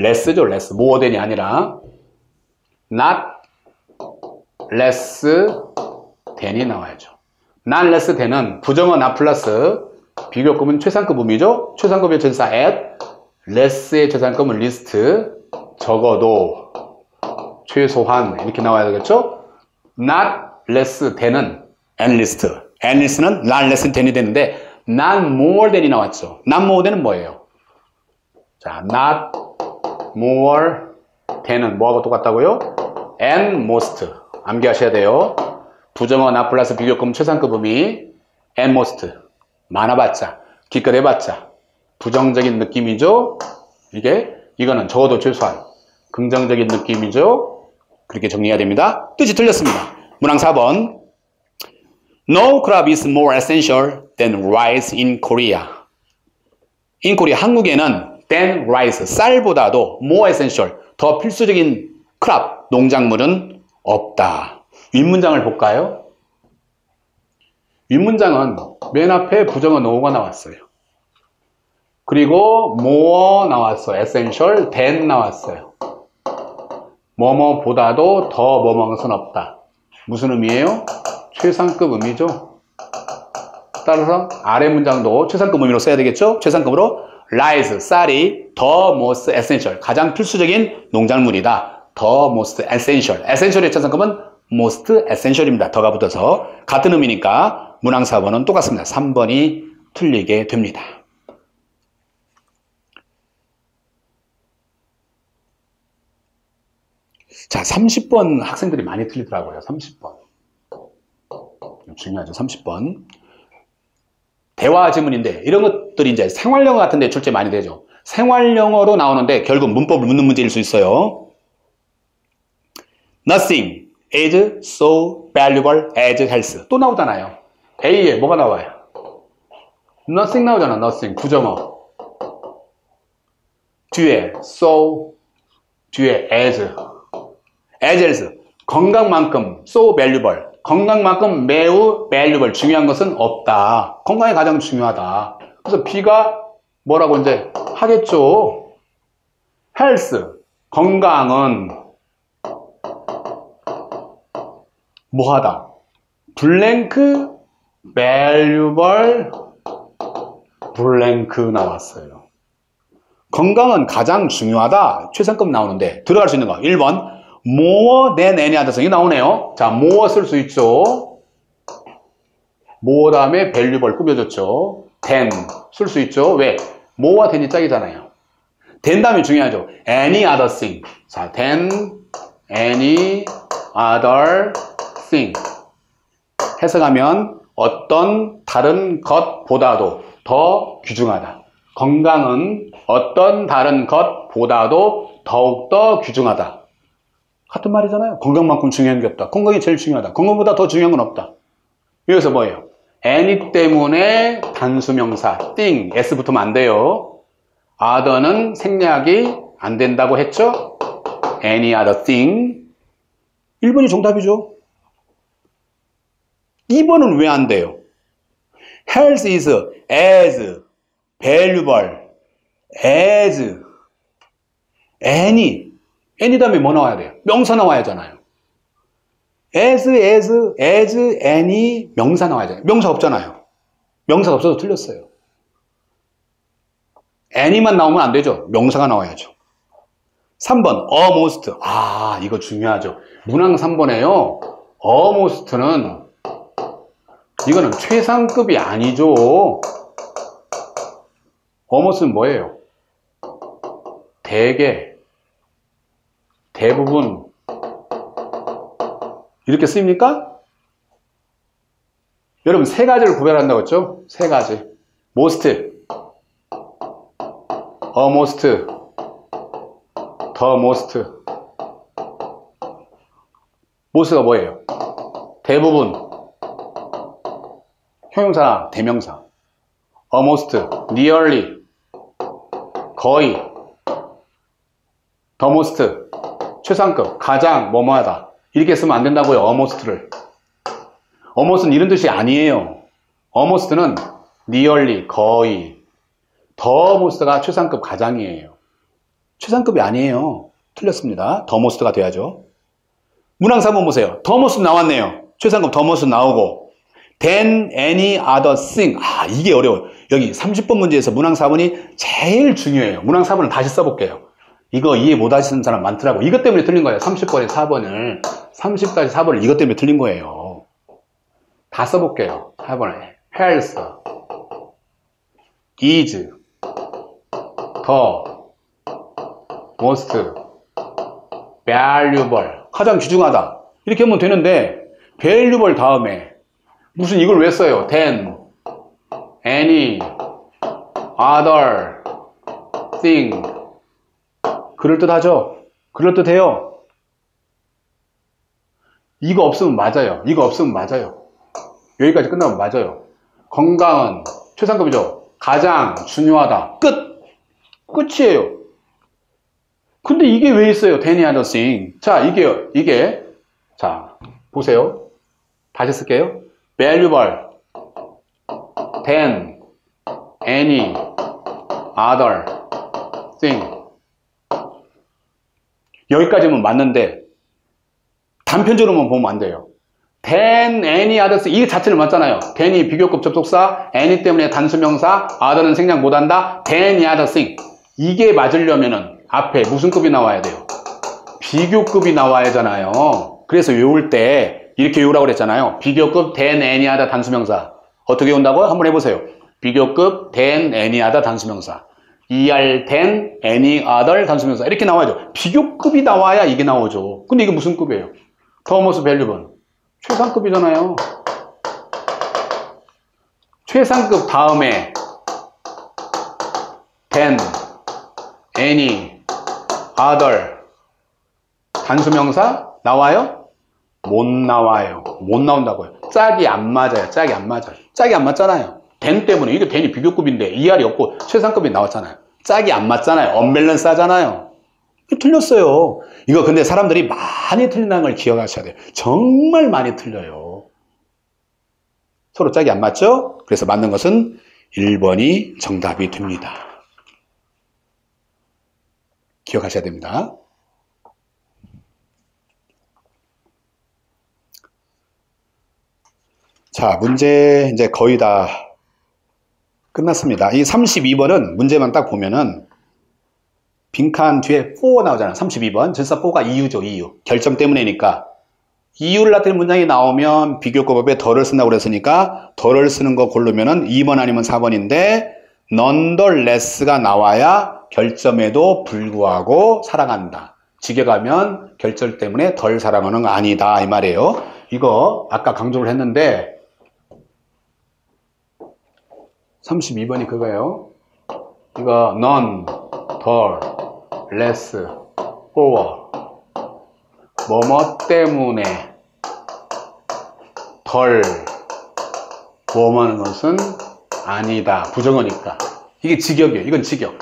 less죠. less. more than이 아니라 not less than이 나와야죠. not less than은 부정어 not 플러스 비교급은 최상급 의미죠. 최상급의 전사 at, less의 최상급은 list, 적어도 최소한 이렇게 나와야 되겠죠. Not less than은 enlist, enlist는 not less than이 되는데 not more than이 나왔죠. not more than은 뭐예요? 자, not more than은 뭐하고 똑같다고요? and most 암기하셔야 돼요. 부정어 not 플러스 비교급 최상급 의미 and most 많아봤자 기껏 해봤자 부정적인 느낌이죠. 이게 이거는 적어도 최소한 긍정적인 느낌이죠. 그렇게 정리해야 됩니다. 뜻이 틀렸습니다. 문항 4번 No crop is more essential than rice in Korea. In Korea, 한국에는 than rice, 쌀보다도 more essential, 더 필수적인 crop, 농작물은 없다. 윗문장을 볼까요? 윗문장은 맨 앞에 부정어 no가 나왔어요. 그리고 more 나왔어. essential, than 나왔어요. 뭐뭐보다도 더 뭐뭐는 없다. 무슨 의미예요? 최상급 의미죠. 따라서 아래 문장도 최상급 의미로 써야 되겠죠? 최상급으로 rice, 쌀이 the most essential, 가장 필수적인 농작물이다. the most essential. essential의 최상급은 most essential입니다. 더가 붙어서 같은 의미니까 문항 4번은 똑같습니다. 3번이 틀리게 됩니다. 자, 30번 학생들이 많이 틀리더라고요. 30번. 중요하죠. 30번. 대화 지문인데 이런 것들이 이제 생활영어 같은 데 출제 많이 되죠. 생활영어로 나오는데 결국 문법을 묻는 문제일 수 있어요. Nothing is so valuable as health. 또 나오잖아요. A에 뭐가 나와요? Nothing 나오잖아. Nothing. 부정어. 뒤에 so, 뒤에 as. As health. 건강만큼 so valuable. 건강만큼 매우 valuable, 중요한 것은 없다. 건강이 가장 중요하다. 그래서 B가 뭐라고 이제 하겠죠. health, 건강은 뭐하다. 블랭크, valuable, 블랭크 나왔어요. 건강은 가장 중요하다. 최상급 나오는데 들어갈 수 있는 거. 1번 than any other 성이 나오네요. 자, 쓸수 있죠. more 다음에 valuable 꾸며줬죠. than 쓸 수 있죠. 왜? more와 than이 짝이잖아요. than 다음에 중요하죠. any other thing. 자, than any other thing. 해석하면 어떤 다른 것보다도 더 귀중하다. 건강은 어떤 다른 것보다도 더욱더 귀중하다. 같은 말이잖아요. 건강만큼 중요한 게 없다. 건강이 제일 중요하다. 건강보다 더 중요한 건 없다. 여기서 뭐예요? any 때문에 단수명사 thing s 붙으면 안 돼요. other는 생략이 안 된다고 했죠? any other thing 1번이 정답이죠. 2번은 왜 안 돼요? health is as valuable as any any 다음에 뭐 나와야 돼요? 명사 나와야 하잖아요. as, as, as, any 명사 나와야 돼요. 명사 없잖아요. 명사가 없어서 틀렸어요. any만 나오면 안 되죠. 명사가 나와야죠. 3번 almost 아 이거 중요하죠. 문항 3번에요. almost는 이거는 최상급이 아니죠. almost는 뭐예요? 대개 대부분 이렇게 쓰입니까? 여러분 세 가지를 구별한다고 했죠? 세 가지. most, almost, the most. most가 뭐예요? 대부분. 형용사, 대명사. almost, nearly, 거의. the most, 최상급, 가장, 뭐뭐하다. 이렇게 쓰면 안 된다고요. almost를. almost는 이런 뜻이 아니에요. almost는 nearly, 거의. the most가 최상급 가장이에요. 최상급이 아니에요. 틀렸습니다. the most가 돼야죠. 문항 3번 보세요. the most 나왔네요. 최상급 the most 나오고 than any other thing. 아, 이게 어려워요. 여기 30번 문제에서 문항 4번이 제일 중요해요. 문항 4번을 다시 써볼게요. 이거 이해 못 하시는 사람 많더라고. 이것 때문에 틀린 거예요. 30번에 4번을. 30까지 4번을 이것 때문에 틀린 거예요. 다 써볼게요. 4번에. health, is, the, most, valuable. 가장 귀중하다. 이렇게 하면 되는데, valuable 다음에 무슨 이걸 왜 써요? than, any, other, thing. 그럴듯하죠? 그럴듯해요. 이거 없으면 맞아요. 이거 없으면 맞아요. 여기까지 끝나면 맞아요. 건강은 최상급이죠. 가장 중요하다. 끝! 끝이에요. 근데 이게 왜 있어요? Danny Anderson. 자, 이게, 이게, 자, 보세요. 다시 쓸게요. valuable, than, any, other, thing. 여기까지는 맞는데 단편적으로만 보면 안 돼요. than, any, others 이 자체를 맞잖아요. than이 비교급 접속사, any 때문에 단수명사, other는 생략 못한다. than, other thing 이게 맞으려면은 앞에 무슨 급이 나와야 돼요? 비교급이 나와야 하잖아요. 그래서 외울 때 이렇게 외우라고 그랬잖아요. 비교급 than, any, other 단수명사 어떻게 외운다고요? 한번 해보세요. 비교급 than, any, other 단수명사 er, than, any, other 단수명사 이렇게 나와야죠. 비교급이 나와야 이게 나오죠. 근데 이게 무슨 급이에요? 더머스 밸류번 최상급이잖아요. 최상급 다음에 than, any, other 단수명사 나와요? 못 나와요. 못 나온다고요. 짝이 안 맞아요. 짝이 안 맞아요. 짝이 안 맞잖아요. 댄 때문에 이게 댄이 비교급인데 ER이 없고 최상급이 나왔잖아요. 짝이 안 맞잖아요. 언밸런스 하잖아요. 틀렸어요. 이거 근데 사람들이 많이 틀린다는 걸 기억하셔야 돼요. 정말 많이 틀려요. 서로 짝이 안 맞죠? 그래서 맞는 것은 1번이 정답이 됩니다. 기억하셔야 됩니다. 자, 문제 이제 거의 다 끝났습니다. 이 32번은 문제만 딱 보면은 빈칸 뒤에 4 나오잖아요. 32번. 절사 4가 이유죠, 이유. 결정 때문에니까. 이유를 나타내는 문장이 나오면 비교급업에 덜을 쓴다고 그랬으니까 덜을 쓰는 거 고르면은 2번 아니면 4번인데 nonetheless가 나와야 결점에도 불구하고 사랑한다. 직역하면 결절 때문에 덜 사랑하는 거 아니다 이 말이에요. 이거 아까 강조를 했는데 32번이 그거예요. 이거 none, 덜, less, or 뭐뭐 때문에 덜 뭐뭐하는 것은 아니다. 부정어니까. 이게 직역이에요. 이건 직역.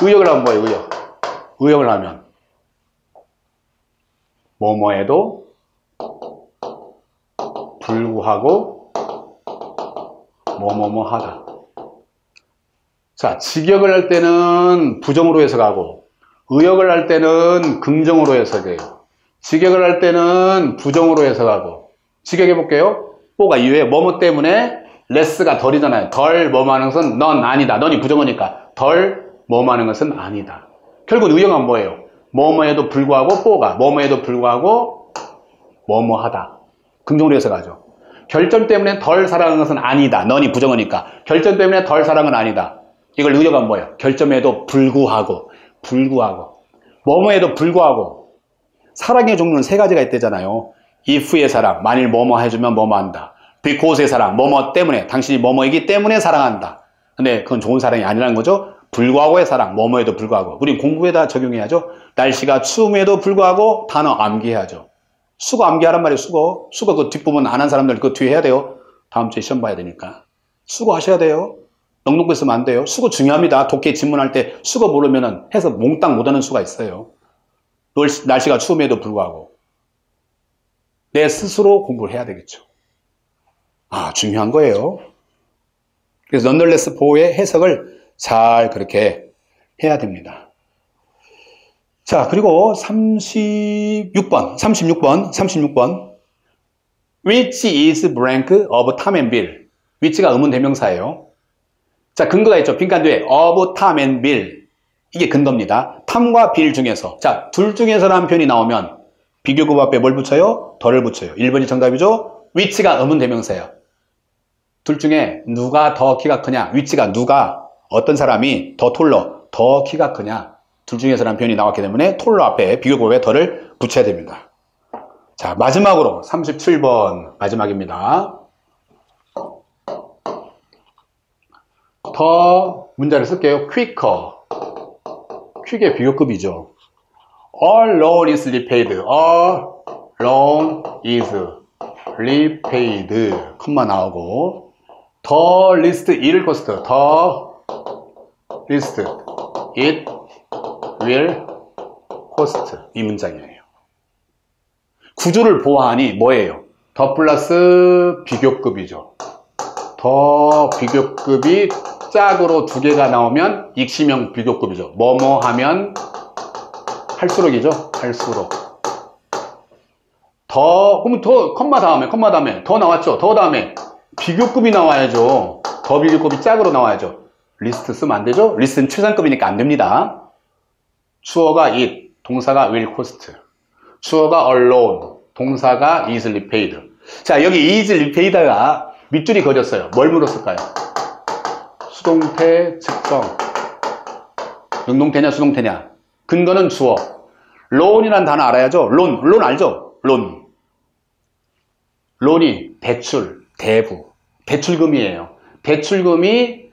의역을 하면 뭐예요? 의역. 의역을 하면 뭐뭐에도 불구하고 뭐뭐뭐 하다. 자, 직역을 할 때는 부정으로 해석하고 의역을 할 때는 긍정으로 해석해요. 직역을 할 때는 부정으로 해석하고 직역해 볼게요. 뽀가 이후에 뭐뭐 때문에 레스가 덜이잖아요. 덜 뭐뭐 하는 것은 넌 아니다. 넌이 부정어니까 덜 뭐뭐 하는 것은 아니다. 결국 의역은 뭐예요? 뭐뭐에도 불구하고 뽀가 뭐뭐에도 불구하고 뭐뭐 하다. 긍정으로 해석하죠. 결점 때문에 덜 사랑하는 것은 아니다. 넌이 부정어니까. 결점 때문에 덜 사랑은 아니다. 이걸 의역은 뭐예요? 결점에도 불구하고, 불구하고. 뭐뭐에도 불구하고. 사랑의 종류는 세 가지가 있대잖아요. if의 사랑, 만일 뭐뭐 해주면 뭐뭐 한다. because의 사랑, 뭐뭐 때문에, 당신이 뭐뭐이기 때문에 사랑한다. 근데 그건 좋은 사랑이 아니라는 거죠. 불구하고의 사랑, 뭐뭐에도 불구하고. 우린 공부에다 적용해야죠. 날씨가 추움에도 불구하고 단어 암기해야죠. 수거 암기하란 말이에요, 수거. 수거 그 뒷부분 안 한 사람들 그 뒤에 해야 돼요. 다음 주에 시험 봐야 되니까. 수거 하셔야 돼요. 넉넉히 쓰면 안 돼요. 수거 중요합니다. 독해 질문할 때 수거 모르면은 해서 몽땅 못하는 수가 있어요. 날씨가 추움에도 불구하고. 내 스스로 공부를 해야 되겠죠. 아, 중요한 거예요. 그래서 넌널레스 보호의 해석을 잘 그렇게 해야 됩니다. 자, 그리고 36번, 36번, 36번. Which is blank of Tom and Bill? which가 의문 대명사예요. 자, 근거가 있죠. 빈칸 뒤에 of Tom and Bill. 이게 근거입니다. 탐과 빌 중에서. 자, 둘 중에서라는 표현이 나오면 비교급 앞에 뭘 붙여요? 덜을 붙여요. 1번이 정답이죠? which가 의문 대명사예요. 둘 중에 누가 더 키가 크냐? 위치가 누가 어떤 사람이 더 톨러, 더 키가 크냐? 둘 중에서라는 표현이 나왔기 때문에 톨러 앞에 비교급에 더를 붙여야 됩니다. 자, 마지막으로 37번 마지막입니다. 더 문자를 쓸게요. quicker. 퀵의 비교급이죠. All loan is repaid. All loan is repaid. 컴마 나오고 the least it will cost the least it will cost 이 문장이에요. 구조를 보아하니 뭐예요? the 플러스 비교급이죠. the 비교급이 짝으로 두 개가 나오면 익시명 비교급이죠. 뭐뭐 하면 할수록이죠. 할수록. the, 그러면 the, 컴마 다음에, 컴마 다음에, the 나왔죠. the 다음에, 비교급이 나와야죠. the 비교급이 짝으로 나와야죠. least 쓰면 안 되죠? least는 최상급이니까 안 됩니다. 주어가 it, 동사가 will cost. 주어가 loan, 동사가 is repaid. 자, 여기 is repaid가 밑줄이 그어졌어요. 뭘 물었을까요? 수동태 측정. 능동태냐, 수동태냐. 근거는 주어. loan이라는 단어 알아야죠? loan, loan 알죠? loan. loan이 대출, 대부, 대출금이에요. 대출금이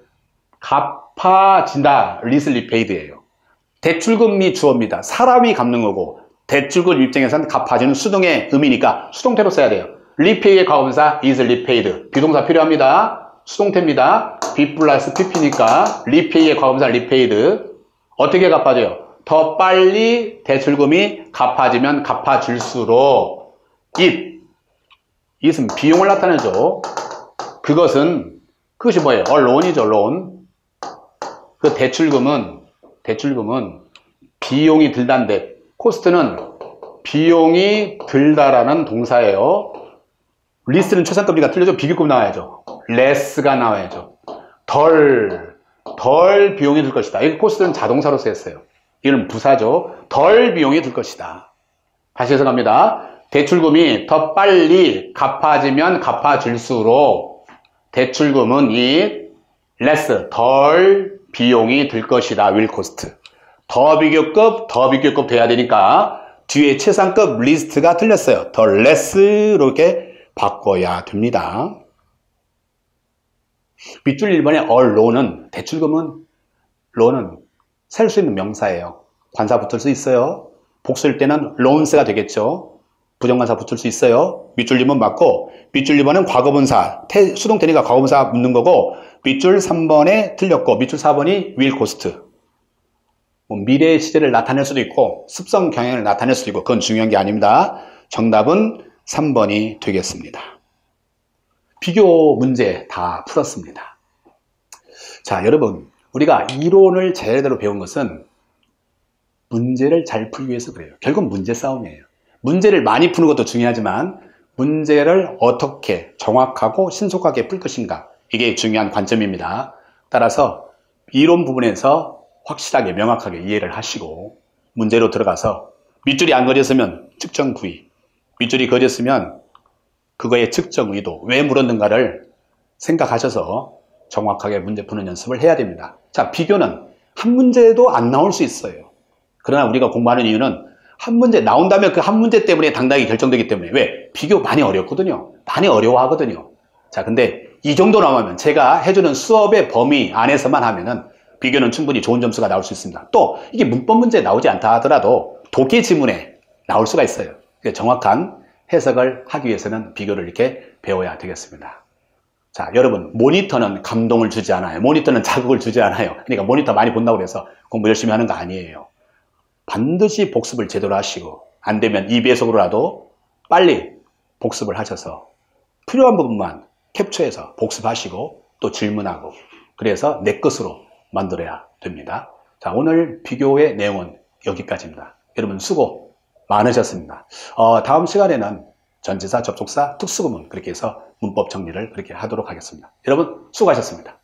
갚아진다. is repaid예요. 대출금이 주어입니다. 사람이 갚는 거고 대출금 입장에서는 갚아지는 수동의 의미니까 수동태로 써야 돼요. repay의 과거분사 is repaid. be동사 필요합니다. 수동태입니다. be 플러스 PP니까 repay의 과거분사 repaid. 어떻게 갚아져요? 더 빨리 대출금이 갚아지면 갚아질수록 it, it은 비용을 나타내죠. 그것은 그것이 뭐예요? 어, loan이죠, loan. 그 대출금은 대출금은 비용이 들단데 cost는 비용이 들다라는 동사예요. least는 최상급이가 틀려져 비교급 나와야죠. less가 나와야죠. 덜, 덜 비용이 들 것이다. 이 cost는 자동사로 쓰였어요. 이는 부사죠. 덜 비용이 들 것이다. 다시 해석합니다. 대출금이 더 빨리 갚아지면 갚아질수록 대출금은 이 less, 덜 비용이 들 것이다. will cost. the 비교급, the 비교급 돼야 되니까 뒤에 최상급 least가 틀렸어요. the less 이렇게 바꿔야 됩니다. 밑줄 1번의 얼로는 대출금은 로는 셀 수 있는 명사예요. 관사 붙을 수 있어요. 복수일 때는 loans가 되겠죠. 부정관사 붙을 수 있어요. 밑줄 2번 맞고 밑줄 2번은 과거분사 수동태니까 과거분사 묻는 거고 밑줄 3번에 틀렸고 밑줄 4번이 will cost 뭐 미래의 시제를 나타낼 수도 있고 습성 경향을 나타낼 수도 있고 그건 중요한 게 아닙니다. 정답은 3번이 되겠습니다. 비교 문제 다 풀었습니다. 자, 여러분, 우리가 이론을 제대로 배운 것은 문제를 잘 풀기 위해서 그래요. 결국 문제 싸움이에요. 문제를 많이 푸는 것도 중요하지만 문제를 어떻게 정확하고 신속하게 풀 것인가 이게 중요한 관점입니다. 따라서 이론 부분에서 확실하게 명확하게 이해를 하시고 문제로 들어가서 밑줄이 안 그렸으면 측정 부위 밑줄이 그렸으면 그거의 측정 의도 왜 물었는가를 생각하셔서 정확하게 문제 푸는 연습을 해야 됩니다. 자 비교는 한 문제도 안 나올 수 있어요. 그러나 우리가 공부하는 이유는 한 문제 나온다면 그 한 문제 때문에 당당히 결정되기 때문에 왜? 비교 많이 어렵거든요. 많이 어려워하거든요. 자, 근데 이 정도 나오면 제가 해주는 수업의 범위 안에서만 하면은 비교는 충분히 좋은 점수가 나올 수 있습니다. 또 이게 문법 문제 나오지 않다 하더라도 독해 지문에 나올 수가 있어요. 정확한 해석을 하기 위해서는 비교를 이렇게 배워야 되겠습니다. 자, 여러분, 모니터는 감동을 주지 않아요. 모니터는 자극을 주지 않아요. 그러니까 모니터 많이 본다고 해서 공부 열심히 하는 거 아니에요. 반드시 복습을 제대로 하시고 안 되면 2배속으로라도 빨리 복습을 하셔서 필요한 부분만 캡처해서 복습하시고 또 질문하고 그래서 내 것으로 만들어야 됩니다. 자 오늘 비교의 내용은 여기까지입니다. 여러분 수고 많으셨습니다. 어, 다음 시간에는 전치사, 접속사, 특수구문 그렇게 해서 문법 정리를 그렇게 하도록 하겠습니다. 여러분 수고하셨습니다.